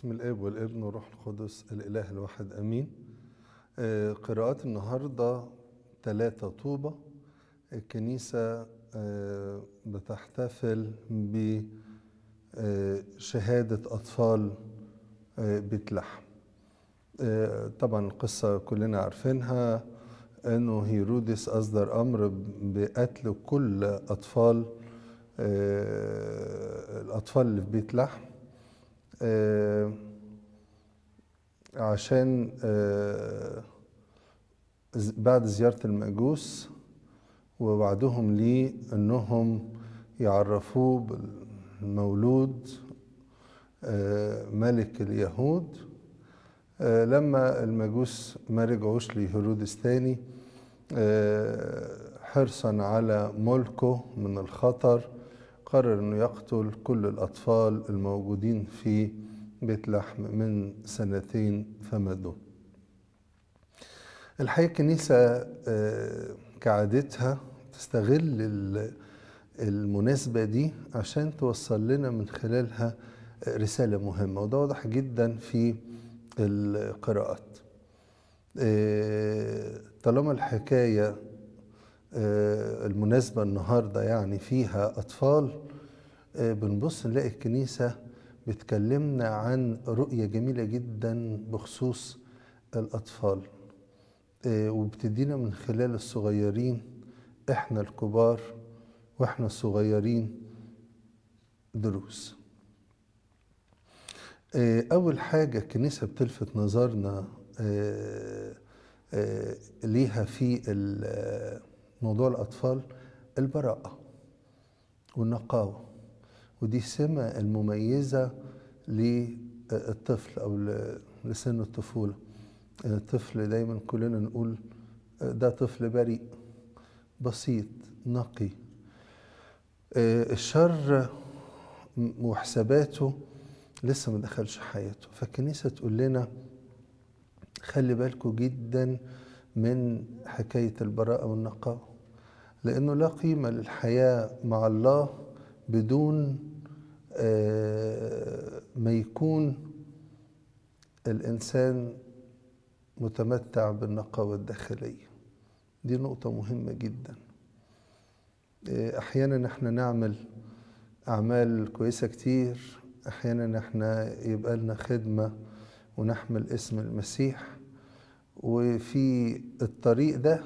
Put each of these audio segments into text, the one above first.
بسم الاب والابن والروح القدس الاله الواحد امين. آه، قراءات النهارده ثلاثة طوبة. الكنيسة آه، بتحتفل بشهادة أطفال آه، بيت لحم. طبعا القصة كلنا عارفينها أنه هيرودس أصدر أمر بقتل كل أطفال الأطفال اللي في بيت لحم. عشان آه، بعد زيارة المجوس ووعدهم ليه إنهم يعرفوه بالمولود آه، ملك اليهود. آه، لما المجوس ما رجعوش لهيرودس تاني آه، حرصا على ملكه من الخطر قرر إنه يقتل كل الأطفال الموجودين في بيت لحم من سنتين فما دون الحقيقة الكنيسة آه، كعادتها تستغل ال- المناسبة دي عشان توصل لنا من خلالها رسالة مهمة وده واضح جدا في القراءات. آه، طالما الحكاية آه، المناسبة النهاردة يعني فيها أطفال آه، بنبص نلاقي الكنيسة بتكلمنا عن رؤية جميلة جدا بخصوص الأطفال آه، وبتدينا من خلال الصغيرين إحنا الكبار وإحنا الصغيرين دروس. آه، أول حاجة الكنيسة بتلفت نظرنا آه، آه، ليها في آه، موضوع الأطفال البراءة والنقاوة. ودي السمة المميزة للطفل أو لسن الطفولة. الطفل دايما كلنا نقول ده طفل بريء بسيط نقي. آه، الشر وحساباته لسه ما دخلش حياته. فالكنيسة تقول لنا خلي بالكم جدا من حكاية البراءة والنقاوة. لأنه لا قيمة للحياة مع الله بدون آه، ما يكون الإنسان متمتع بالنقاوة الداخلية دي نقطة مهمة جدا. آه، أحيانا إحنا نعمل أعمال كويسة كتير أحيانا إحنا يبقى لنا خدمة ونحمل اسم المسيح وفي الطريق ده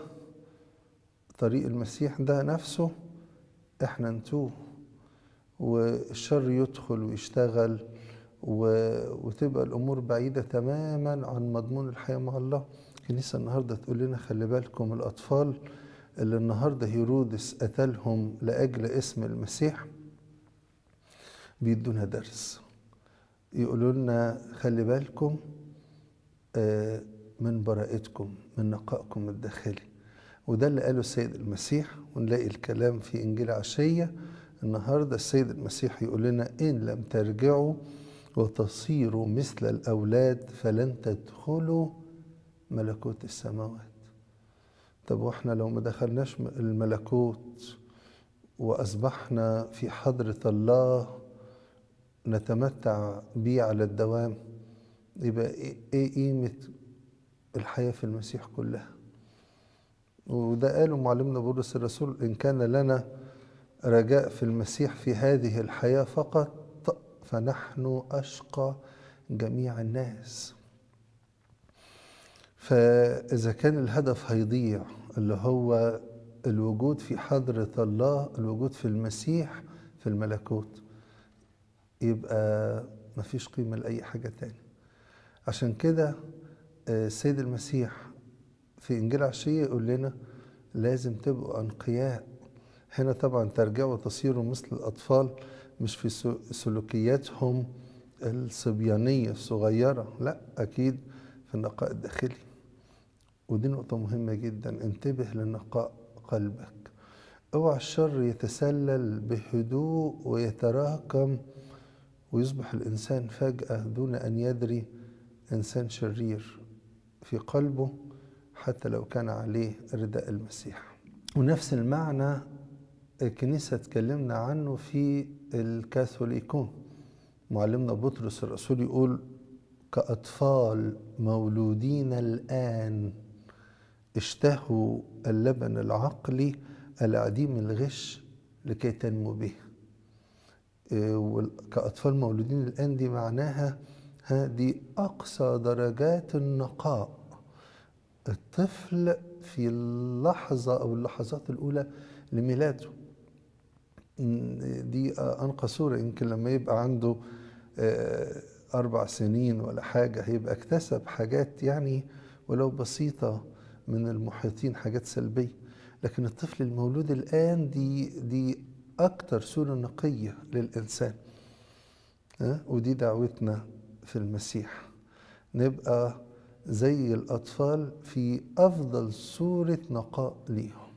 طريق المسيح ده نفسه إحنا نتوه. والشر يدخل ويشتغل. وتبقى الأمور بعيدة تماما عن مضمون الحياة مع الله. الكنيسه النهارده تقول لنا خلي بالكم الأطفال اللي النهارده هيرودس قتلهم لأجل اسم المسيح بيدونا درس. يقولوا لنا خلي بالكم آه، من براءتكم من نقائكم الداخلي. وده اللي قاله السيد المسيح ونلاقي الكلام في إنجيل عشية. النهارده السيد المسيح يقول لنا إن لم ترجعوا وتصيروا مثل الأولاد فلن تدخلوا ملكوت السماوات. طب وإحنا لو ما دخلناش الملكوت وأصبحنا في حضرة الله نتمتع بيه على الدوام يبقى إيه قيمة الحياة في المسيح كلها؟ وده قاله معلمنا بولس الرسول إن كان لنا رجاء في المسيح في هذه الحياة فقط فنحن أشقى جميع الناس. فإذا كان الهدف هيضيع اللي هو الوجود في حضرة الله الوجود في المسيح في الملكوت يبقى مفيش قيمة لأي حاجة تاني. عشان كده آه، السيد المسيح في إنجيل عشية يقول لنا لازم تبقوا أنقياء. هنا طبعا ترجعوا وتصيروا مثل الأطفال مش في سلوكياتهم الصبيانية الصغيرة. لا أكيد في النقاء الداخلي. ودي نقطة مهمة جدا. انتبه لنقاء قلبك. أوعى الشر يتسلل بهدوء ويتراكم ويصبح الإنسان فجأة دون أن يدري إنسان شرير في قلبه. حتى لو كان عليه رداء المسيح. ونفس المعنى الكنيسة اتكلمنا عنه في الكاثوليكون. معلمنا بطرس الرسول يقول كأطفال مولودين الآن اشتهوا اللبن العقلي العديم الغش لكي تنمو به. كأطفال مولودين الآن دي معناها دي أقصى درجات النقاء. الطفل في اللحظة أو اللحظات الأولى لميلاده دي أنقى صورة يمكن لما يبقى عنده أربع سنين ولا حاجة هيبقى اكتسب حاجات يعني ولو بسيطة من المحيطين حاجات سلبية لكن الطفل المولود الآن دي دي أكتر صورة نقية للإنسان أه؟ ودي دعوتنا في المسيح نبقى زي الأطفال في أفضل صورة نقاء ليهم.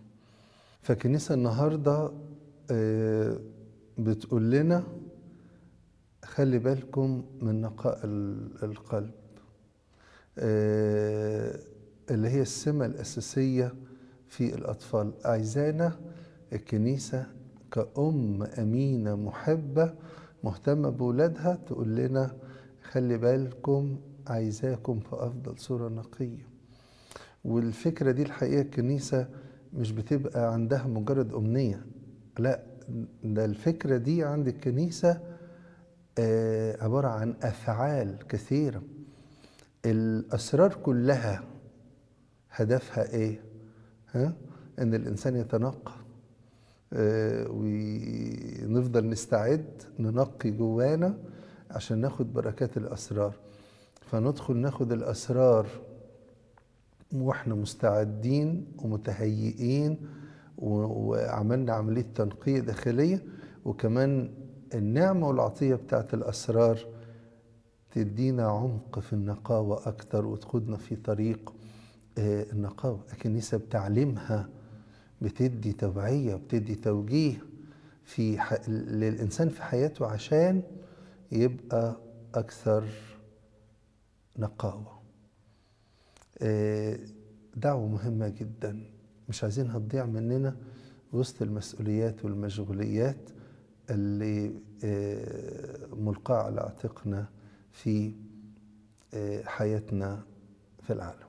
فكنيسة النهاردة أه بتقول لنا خلي بالكم من نقاء القلب. أه اللي هي السمة الأساسية في الأطفال. عايزانا الكنيسة كأم أمينة محبة مهتمة بولادها تقول لنا خلي بالكم عايزاكم في أفضل صورة نقية. والفكرة دي الحقيقة الكنيسة مش بتبقى عندها مجرد أمنية. لا ده الفكرة دي عند الكنيسة آه عبارة عن أفعال كثيرة. الأسرار كلها هدفها إيه؟ ها؟ إن الإنسان يتنقى. آه ونفضل نستعد ننقي جوانا عشان ناخد بركات الأسرار. فندخل ناخد الأسرار وإحنا مستعدين ومتهيئين وعملنا عملية تنقية داخلية وكمان النعمة والعطية بتاعت الأسرار تدينا عمق في النقاوة أكتر وتقودنا في طريق النقاوة. الكنيسة بتعليمها بتدي توعية بتدي توجيه في ح... للإنسان في حياته عشان يبقى أكثر نقاوة. دعوة مهمة جدا. مش عايزينها تضيع مننا وسط المسؤوليات والمشغوليات اللي ملقاة على عاتقنا في حياتنا في العالم.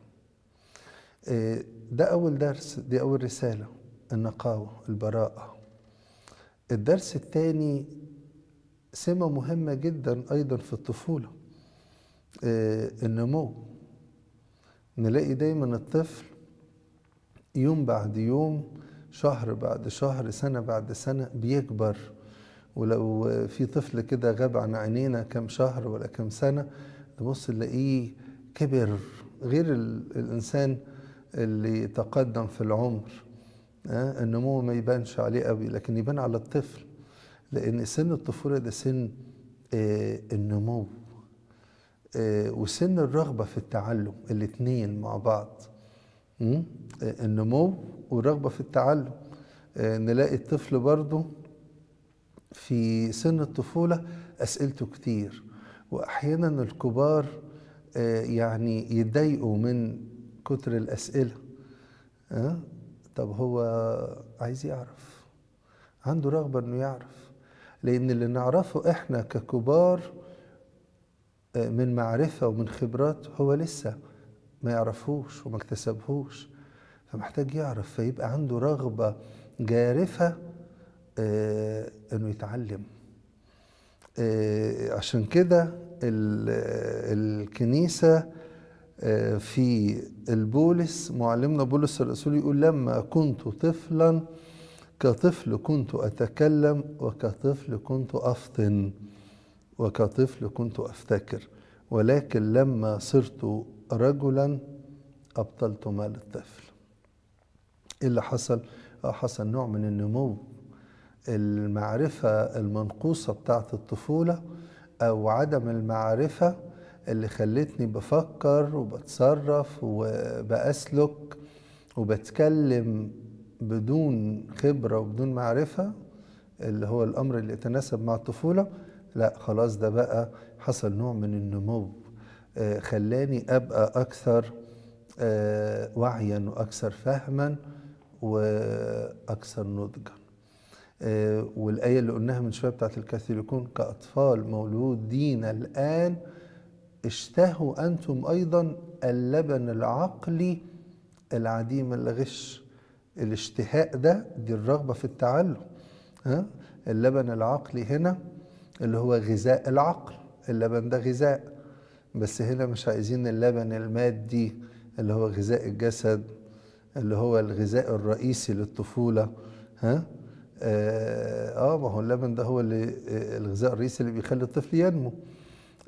ده أول درس دي أول رسالة النقاوة البراءة. الدرس الثاني سمة مهمة جدا أيضا في الطفولة. النمو. نلاقي دايما الطفل يوم بعد يوم شهر بعد شهر سنة بعد سنة بيكبر. ولو في طفل كده غاب عن عينينا كم شهر ولا كم سنة تبص نلاقيه كبر. غير الإنسان اللي تقدم في العمر آه النمو ما يبانش عليه قوي لكن يبان على الطفل. لأن سن الطفولة ده سن آه النمو. آه وسن الرغبة في التعلم الاتنين مع بعض. آه النمو والرغبة في التعلم. آه نلاقي الطفل برضه في سن الطفولة أسئلته كتير. وأحيانا الكبار آه يعني يتضايقوا من كتر الأسئلة. أه؟ طب هو عايز يعرف. عنده رغبة إنه يعرف. لأن اللي نعرفه إحنا ككبار من معرفة ومن خبرات هو لسه ما يعرفوش وما اكتسبهوش فمحتاج يعرف فيبقى عنده رغبة جارفة آه إنه يتعلم. آه عشان كده الكنيسة في البولس معلمنا بولس الرسول يقول لما كنت طفلا كطفل كنت أتكلم وكطفل كنت أفطن. وكطفل كنت أفتكر ولكن لما صرت رجلا أبطلت مال الطفل إيه اللي حصل؟ حصل نوع من النمو المعرفة المنقوصة بتاعت الطفولة أو عدم المعرفة اللي خلتني بفكر وبتصرف وبأسلك وبتكلم بدون خبرة وبدون معرفة اللي هو الأمر اللي يتناسب مع الطفولة لا خلاص ده بقى حصل نوع من النمو. آه خلاني أبقى أكثر آه وعيا وأكثر فهما وأكثر نضجا. آه والآية اللي قلناها من شوية بتاعت الكاثوليكون كأطفال مولودين الآن اشتهوا أنتم أيضا اللبن العقلي العديم الغش. الاشتهاء ده دي الرغبة في التعلم ها؟ اللبن العقلي هنا اللي هو غذاء العقل. اللبن ده غذاء بس هنا مش عايزين اللبن المادي اللي هو غذاء الجسد اللي هو الغذاء الرئيسي للطفولة ها؟ آه ما هو اللبن ده هو اللي الغذاء الرئيسي اللي بيخلي الطفل ينمو.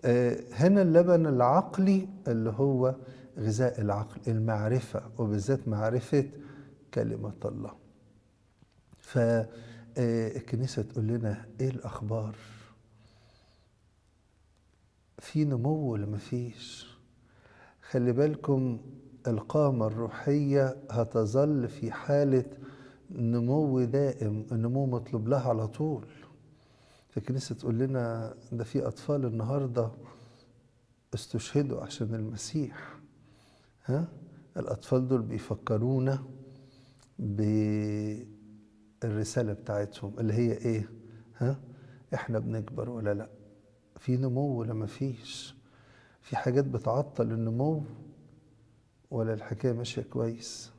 آه هنا اللبن العقلي اللي هو غذاء العقل المعرفة وبالذات معرفة كلمة الله. فالكنيسة تقول لنا إيه الأخبار؟ في نمو ولا مفيش خلي بالكم القامة الروحية هتظل في حالة نمو دائم النمو مطلوب لها على طول. الكنيسة تقول لنا ده في أطفال النهاردة استشهدوا عشان المسيح ها؟ الأطفال دول بيفكرونا بالرسالة بتاعتهم اللي هي إيه؟ ها؟ إحنا بنكبر ولا لأ؟ في نمو ولا مفيش في حاجات بتعطل النمو ولا الحكاية ماشية كويس؟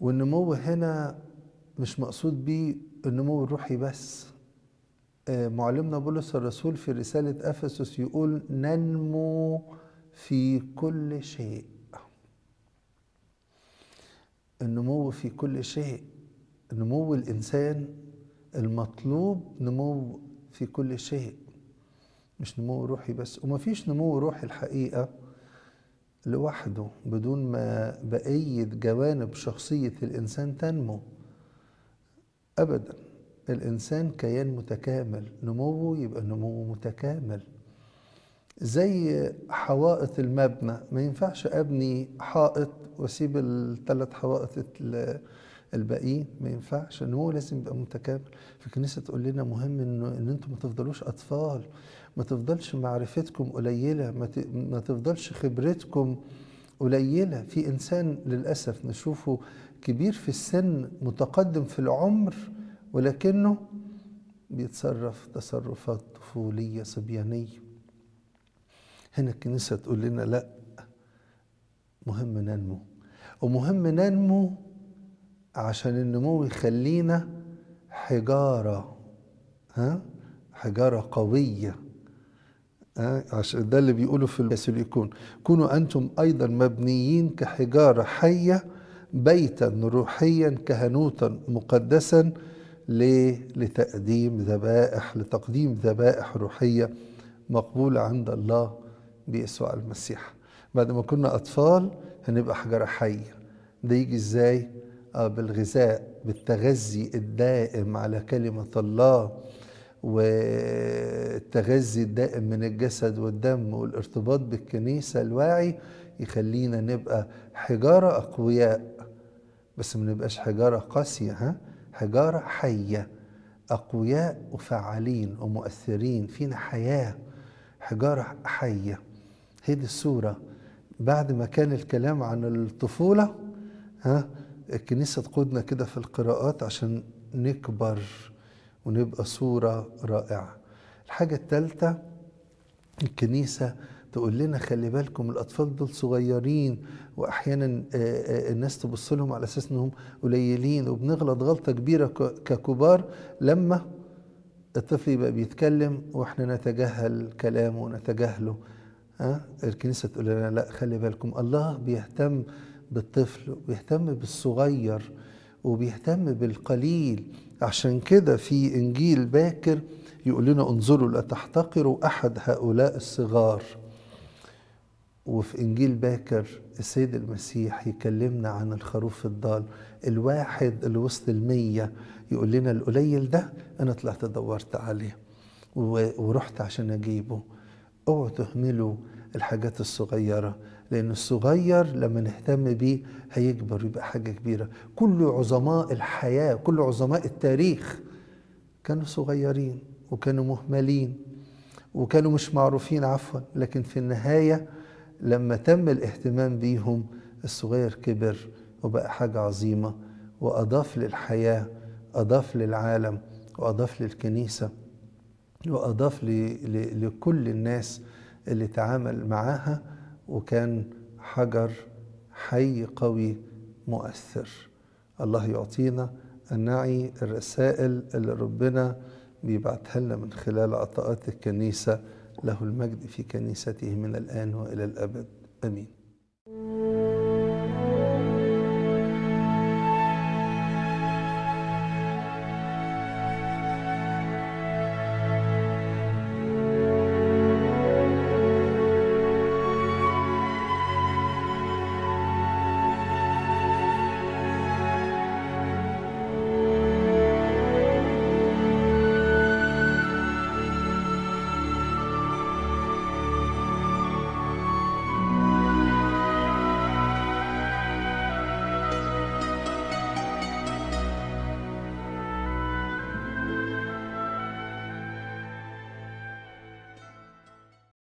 والنمو هنا مش مقصود بيه النمو الروحي بس. معلمنا بولس الرسول في رسالة أفسس يقول ننمو في كل شيء. النمو في كل شيء. نمو الإنسان المطلوب نمو في كل شيء. مش نمو روحي بس ومفيش نمو روحي الحقيقة لوحده بدون ما بقية جوانب شخصية الإنسان تنمو. أبدا الإنسان كيان متكامل نموه يبقى نموه متكامل. زي حوائط المبنى ما ينفعش أبني حائط وأسيب الثلاث حوائط الباقيين ما ينفعش النمو لازم يبقى متكامل. فالكنيسة تقول لنا مهم إن, إن أنتم ما تفضلوش أطفال. ما تفضلش معرفتكم قليلة ما, تفضلش خبرتكم قليلة. في إنسان للأسف نشوفه كبير في السن متقدم في العمر ولكنه بيتصرف تصرفات طفولية صبيانية. هنا الكنيسة تقول لنا لا مهم ننمو. ومهم ننمو عشان النمو يخلينا حجارة ها؟ حجارة قوية. عشان ده اللي بيقوله في الكاثوليكون كونوا أنتم أيضا مبنيين كحجارة حية بيتا روحيا كهنوتا مقدسا لتقديم ذبائح لتقديم ذبائح روحية مقبولة عند الله بيسوع المسيح. بعد ما كنا أطفال هنبقى حجرة حية. ده يجي إزاي؟ آه بالغذاء بالتغذي الدائم على كلمة الله. والتغذي الدائم من الجسد والدم والارتباط بالكنيسة الواعي يخلينا نبقى حجارة أقوياء. بس ما نبقاش حجارة قاسية ها؟ حجارة حية. أقوياء وفعالين ومؤثرين فينا حياة. حجارة حية. هي دي الصورة بعد ما كان الكلام عن الطفولة ها؟ الكنيسة تقودنا كده في القراءات عشان نكبر. ونبقى صورة رائعة. الحاجة الثالثة الكنيسة تقول لنا خلي بالكم الأطفال دول صغيرين وأحيانا الناس تبص لهم على أساس أنهم قليلين وبنغلط غلطة كبيرة ككبار لما الطفل يبقى بيتكلم وإحنا نتجاهل كلامه ونتجاهله. ها؟ الكنيسة تقول لنا لا خلي بالكم الله بيهتم بالطفل وبيهتم بالصغير وبيهتم بالقليل. عشان كده في إنجيل باكر يقول لنا انظروا لا تحتقروا أحد هؤلاء الصغار. وفي إنجيل باكر السيد المسيح يكلمنا عن الخروف الضال. الواحد اللي وسط المية يقول لنا القليل ده أنا طلعت دورت عليه ورحت عشان أجيبه. اوعوا تهملوا الحاجات الصغيرة. لأن الصغير لما نهتم بيه هيكبر ويبقى حاجة كبيرة كل عظماء الحياة كل عظماء التاريخ كانوا صغيرين وكانوا مهملين وكانوا مش معروفين عفوا لكن في النهاية لما تم الاهتمام بيهم الصغير كبر وبقى حاجة عظيمة وأضاف للحياة أضاف للعالم وأضاف للكنيسة وأضاف. لكل الناس اللي تعامل معاها وكان حجر حي قوي مؤثر. الله يعطينا أن نعي الرسائل اللي ربنا بيبعتها لنا من خلال عطاءات الكنيسة له المجد في كنيسته من الآن وإلى الأبد. آمين.